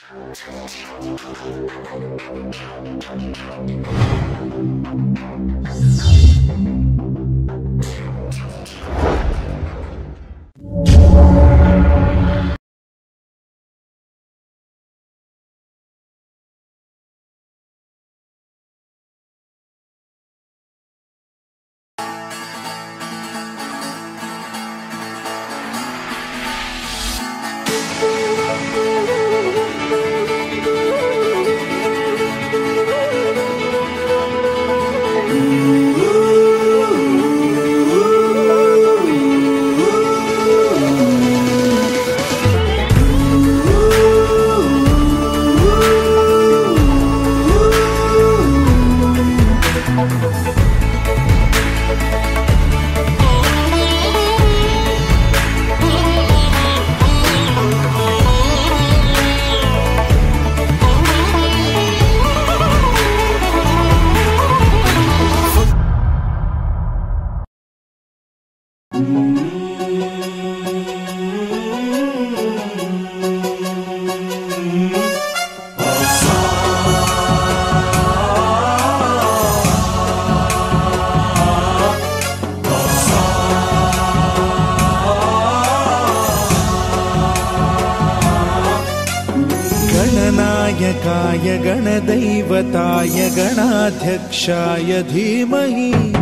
Thank you. गणनायकाय गणदैवताय गणाध्यक्षाय धीमहि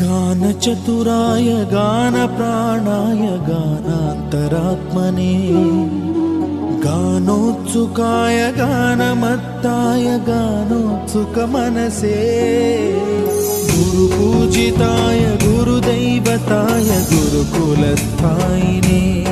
गानचतुराय गानप्राणाय गानान्तरात्मने। गानोत्सुकाय गानमत्ताय गानोत्सुकमनसे। गुरुपूजिताय गुरुदैवताय गुरुकुलस्थायिने